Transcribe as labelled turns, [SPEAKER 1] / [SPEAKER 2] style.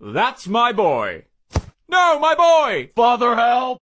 [SPEAKER 1] That's my boy. No, my boy!
[SPEAKER 2] Father, help!